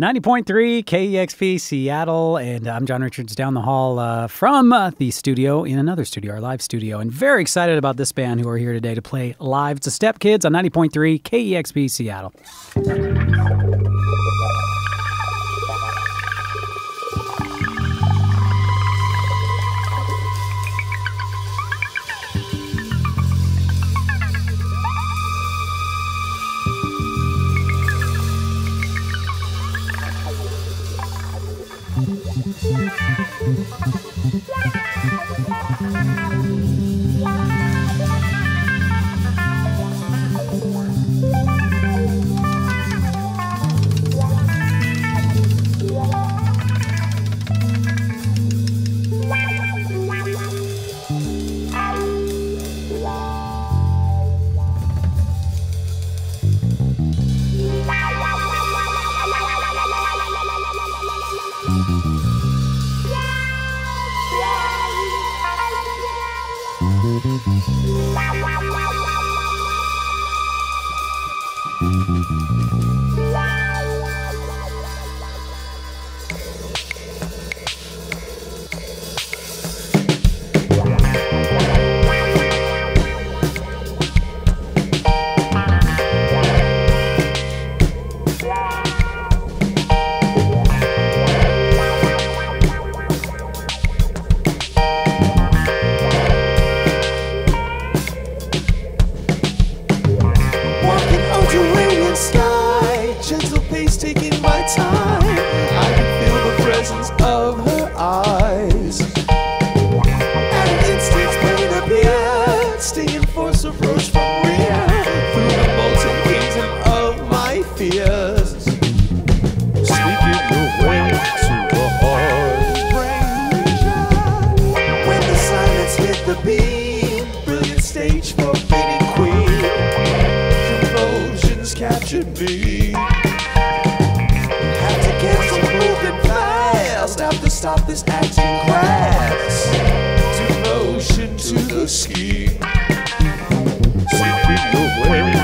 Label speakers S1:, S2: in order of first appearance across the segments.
S1: 90.3 KEXP Seattle, and uh, I'm John Richards down the hall uh, from uh, the studio in another studio, our live studio, and very excited about this band who are here today to play live. To Stepkids on 90.3 KEXP Seattle. Yeah. Wait, wait, wait.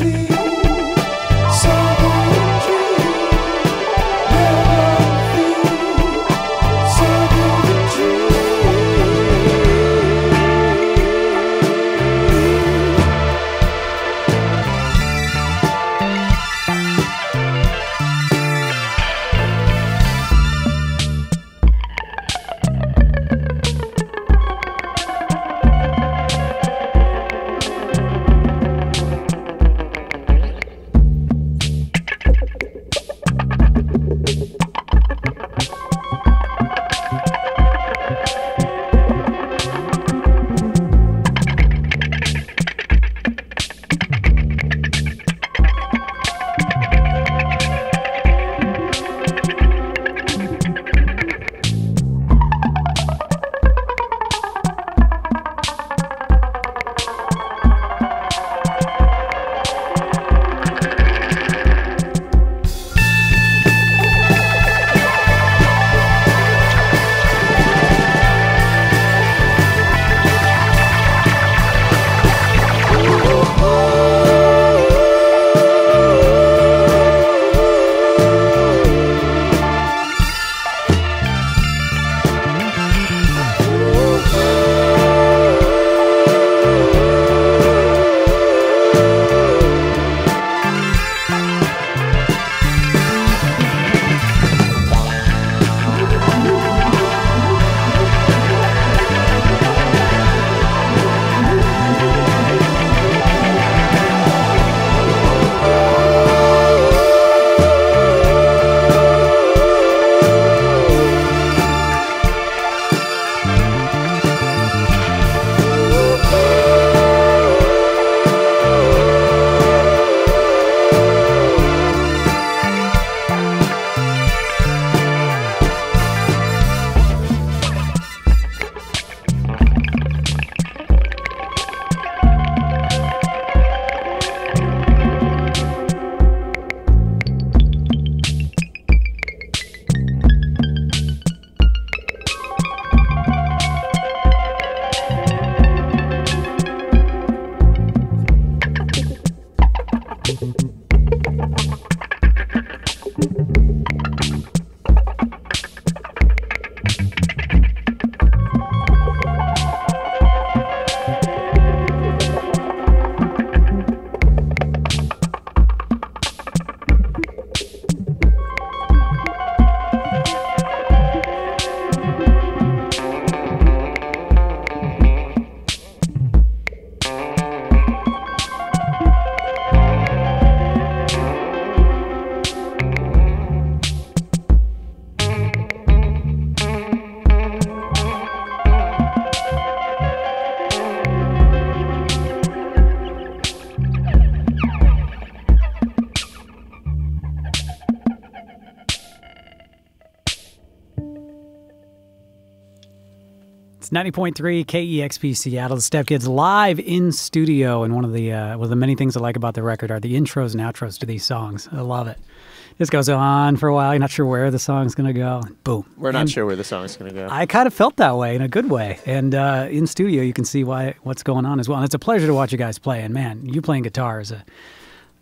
S1: Twenty-one
S2: It's 90.3 KEXP Seattle. The Stepkids live in studio. And one of the uh, one of the many things I like about the record are the intros and outros to these songs. I love it. This goes on for a while. You're not sure where the song's going to go. Boom.
S3: We're not
S2: And
S3: sure where the song's going to go.
S2: I kind of felt that way in a good way. And uh, in studio, you can see why what's going on as well. And it's a pleasure to watch you guys play. And man, you playing guitar is a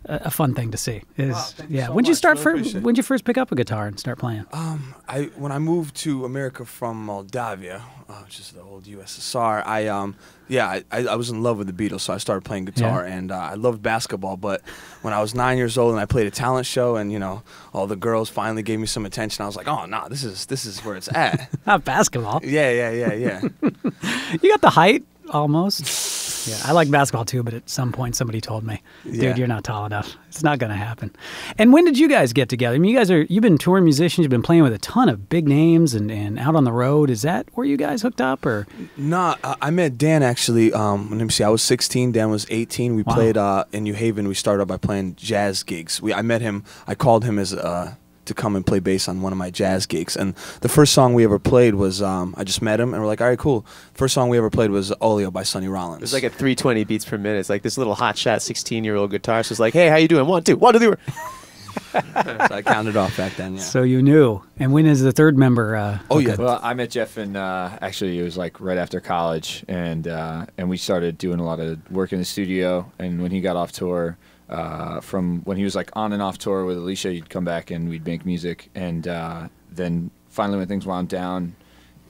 S2: a a fun thing to see. Is
S4: thank
S2: yeah.
S4: so
S2: when'd you
S4: much.
S2: start
S4: Really
S2: first? When'd you first pick up a guitar and start playing?
S4: Um, I when I moved to America from Moldavia, uh, which is the old USSR, I um, yeah, I, I I was in love with the Beatles, so I started playing guitar,
S2: Yeah.
S4: and uh, I loved basketball. But when I was nine years old and I played a talent show, and you know, all the girls finally gave me some attention, I was like, oh nah, this is this is where it's at.
S2: Not basketball.
S4: yeah, yeah, yeah, yeah.
S2: You got the height almost. Yeah, I like basketball too, but at some point somebody told me, "Dude,
S4: Yeah.
S2: you're not tall enough. It's not going to happen." And when did you guys get together? I mean, you guys are you've been touring musicians, you've been playing with a ton of big names and, and out on the road. Is that where you guys hooked up, or
S4: Nah, I I met Dan actually. Um, let me see. I was 16. Dan was 18. We
S2: Wow.
S4: played uh, in New Haven. We started by playing jazz gigs. We I met him. I called him as uh, to come and play bass on one of my jazz gigs. And the first song we ever played was um, I just met him and we're like, all right, cool. First song we ever played was Oleo by Sonny Rollins.
S3: It was like at 320 beats per minute. It's like this little hot shot 16 year old guitarist was like, "Hey, how you doing? One, two, one, two, three."
S4: so I counted off back then. Yeah.
S2: So you knew. And when is the third member? Uh,
S4: oh yeah.
S5: Well, I met Jeff in uh, actually it was like right after college, and uh, and we started doing a lot of work in the studio. And when he got off tour, uh, from when he was like on and off tour with Alicia, he'd come back and we'd make music. And uh, then finally, when things wound down,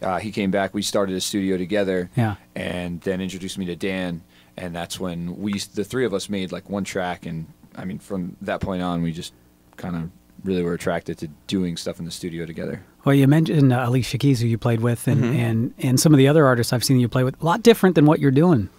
S5: uh, he came back. We started a studio together.
S2: Yeah.
S5: And then introduced me to Dan, and that's when we the three of us made like one track. And I mean, from that point on, we just kind of really were attracted to doing stuff in the studio together.
S2: Well, you mentioned uh, Alicia Keys, who you played with, and,
S4: Mhm.
S2: and, and some of the other artists I've seen you play with. A lot different than what you're doing.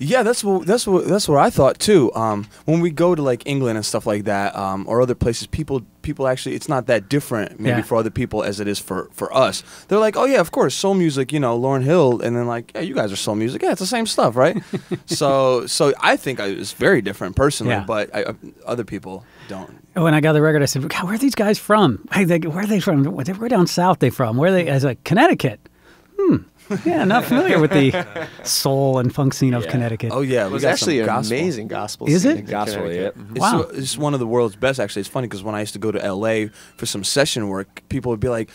S4: Yeah, that's what that's what that's what I thought too. Um, when we go to like England and stuff like that, um, or other places, people people actually it's not that different maybe
S2: Yeah.
S4: for other people as it is for for us. They're like, oh yeah, of course, soul music, you know, Lauryn Hill, and then like, yeah, you guys are soul music. Yeah, it's the same stuff, right? so so I think I, it's very different personally,
S2: Yeah.
S4: but I, uh, other people don't.
S2: When I got the record, I said, God, where are these guys from? Where are they from? Where down south they from? Where are they? I was like, Connecticut. Hmm. Yeah, not familiar with the soul and funk scene of
S5: Yeah.
S2: Connecticut.
S4: Oh yeah,
S3: It was actually an
S4: gospel.
S3: amazing gospel.
S2: Is
S3: scene
S2: it?
S3: in
S5: Gospel, yeah.
S4: It's,
S2: Wow.
S4: so- it's one of the world's best. Actually, it's funny because when I used to go to L.A. for some session work, people would be like,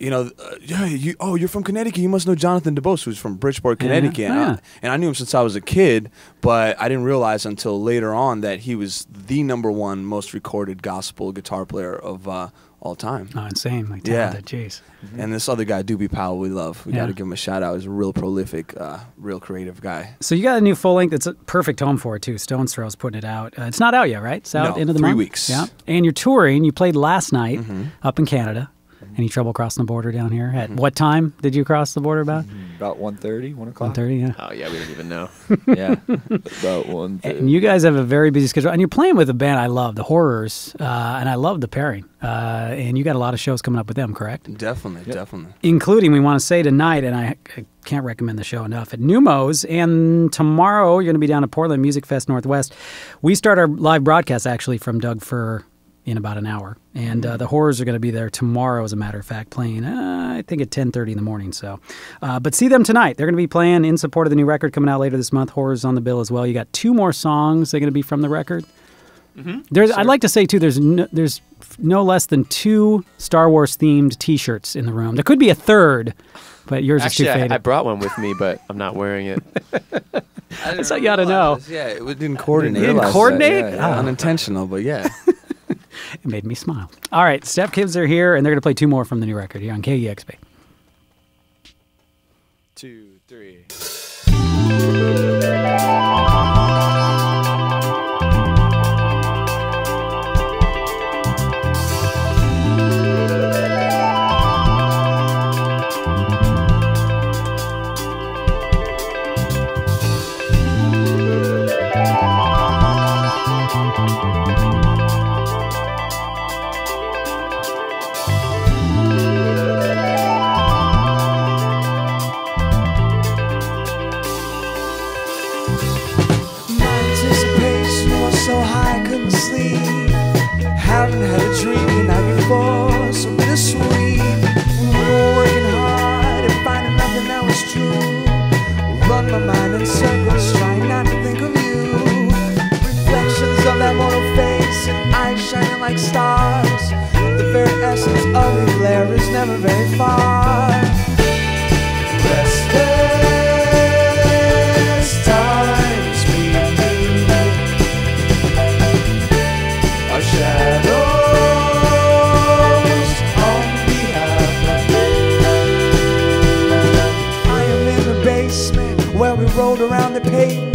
S4: you know, uh, yeah, you, oh, you're from Connecticut. You must know Jonathan DuBose, who's from Bridgeport,
S2: Yeah.
S4: Connecticut. And,
S2: Oh,
S4: I, and I knew him since I was a kid, but I didn't realize until later on that he was the number one most recorded gospel guitar player of uh, all time.
S2: Oh, insane. Like,
S4: Yeah.
S2: talented. Jeez.
S4: And this other guy, Doobie Powell, we love. We
S2: Yeah.
S4: got to give him a shout out. He's a real prolific, uh, real creative guy.
S2: So you got a new full length. It's a perfect home for it too. Stones Throw's putting it out. Uh, it's not out yet, right? It's out
S4: No,
S2: end of the
S4: three
S2: month.
S4: weeks.
S2: Yeah. And you're touring. You played last night
S4: Mhm.
S2: up in Canada. Any trouble crossing the border down here? At what time did you cross the border? About
S5: About 1.30, 1 o'clock.
S2: one thirty. Yeah.
S3: Oh yeah, we don't even know.
S5: yeah, about one.
S2: And you guys have a very busy schedule, and you're playing with a band I love, the Horrors, uh, and I love the pairing. Uh, and you got a lot of shows coming up with them, correct?
S4: Definitely,
S5: Yep.
S4: definitely.
S2: Including, we want to say tonight, and I, I can't recommend the show enough at Neumos. And tomorrow, you're going to be down at Portland Music Fest Northwest. We start our live broadcast actually from Doug Fir in about an hour, and uh, the Horrors are going to be there tomorrow, as a matter of fact, playing. Uh, I think at 10:30 in the morning. So, uh, but see them tonight. They're going to be playing in support of the new record coming out later this month. Horrors on the bill as well. You got two more songs. They're going to be from the record. There's, I'd like to say too. There's no, there's no less than two Star Wars themed T-shirts in the room. There could be a third, but yours
S3: Actually,
S2: is too
S3: I,
S2: faded.
S3: I brought one with me, but I'm not wearing it.
S2: That's how you ought to know.
S4: Yeah, it didn't coordinate.
S2: You didn't
S5: realize that,
S2: coordinate?
S5: yeah, yeah.
S2: Ah,
S4: Unintentional, but yeah.
S2: it made me smile. All right, Stepkids are here, and they're going to play two more from the new record here on KEXP.
S3: Two, three.
S1: Rolled around the pavement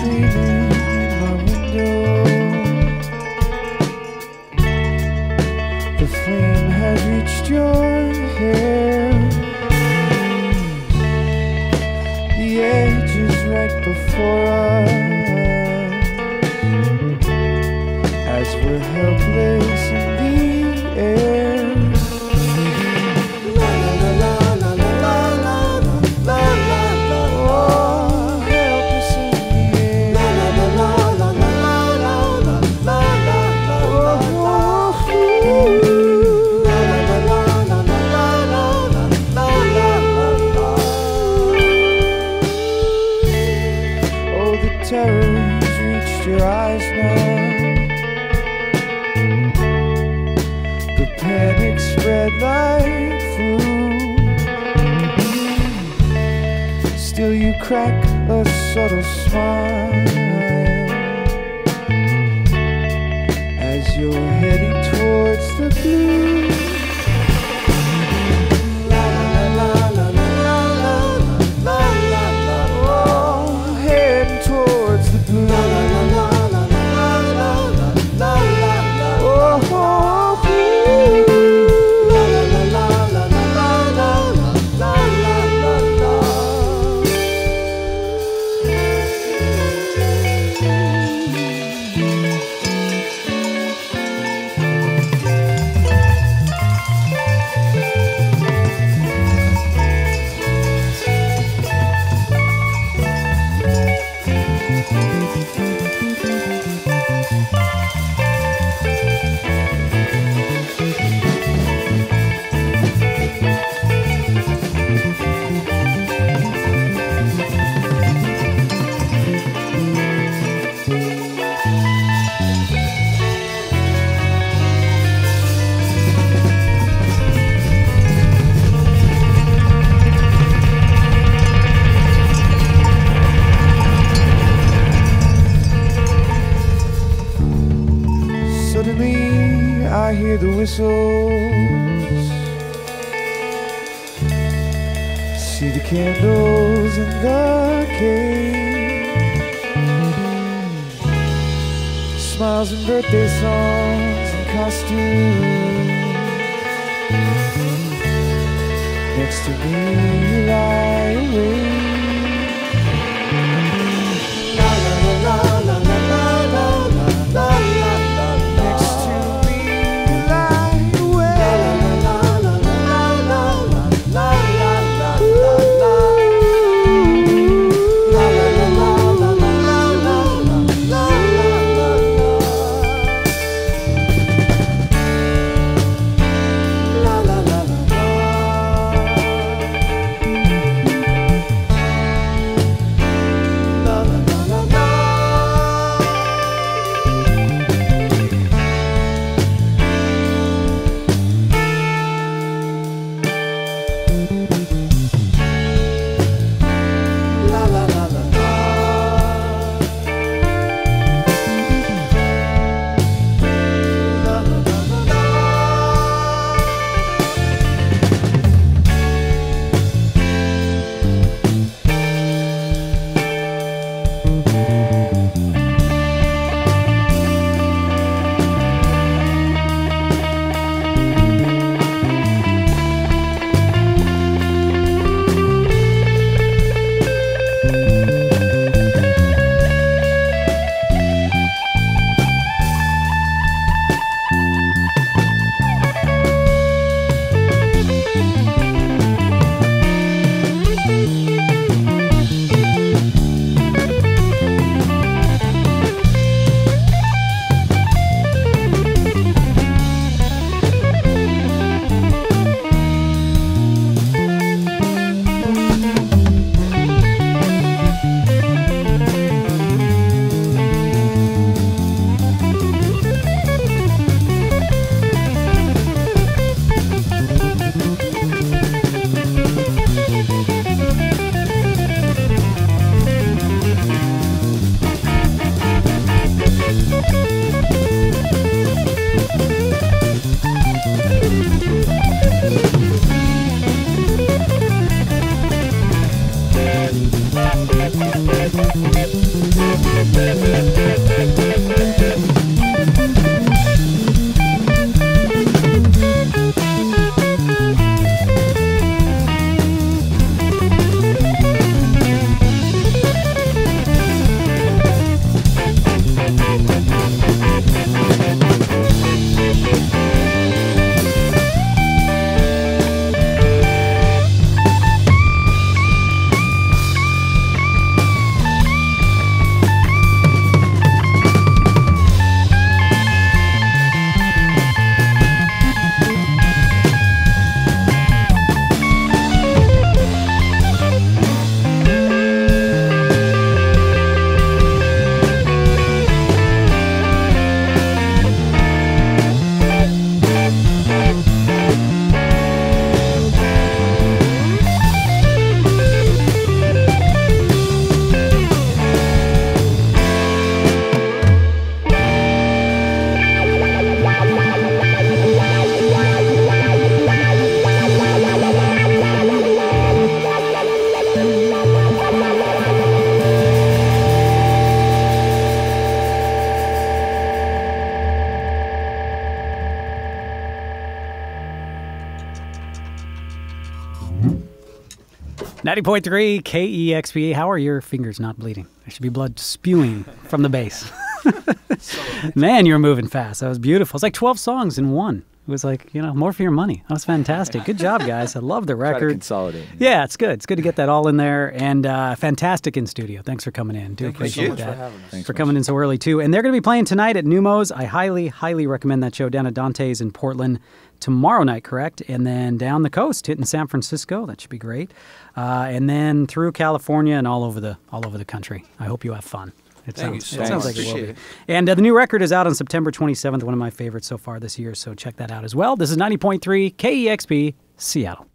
S4: screaming. Terrors reached your eyes now. The panic spread like flu. Still, you crack a subtle smile as you're heading towards the blue. See the candles in the cave. Smiles and birthday songs and costumes. Next to me, you lie awake.
S2: 90.3 KEXP. E How are your fingers not bleeding? There should be blood spewing from the bass. Man, you're moving fast. That was beautiful. It's like 12 songs in one. It was like, you know, more for your money. That was fantastic. Good job, guys. I love the
S5: Try to
S2: record.
S5: consolidate.
S2: Yeah, it's good. It's good to get that all in there. And uh, fantastic in studio. Thanks for coming in. Do appreciate
S3: you.
S2: that.
S5: Thanks
S2: for
S5: much.
S2: coming in so early too. And they're going to be playing tonight at Neumos. I highly, highly recommend that show down at Dante's in Portland tomorrow night, correct? And then down the coast, hitting San Francisco. That should be great. Uh, and then through California and all over the all over the country. I hope you have fun. It
S4: Thank you
S2: sounds,
S4: so
S2: it sounds like it will be. And uh, the new record is out on September 27th, one of my favorites so far this year. So check that out as well. This is 90.3 KEXP, Seattle.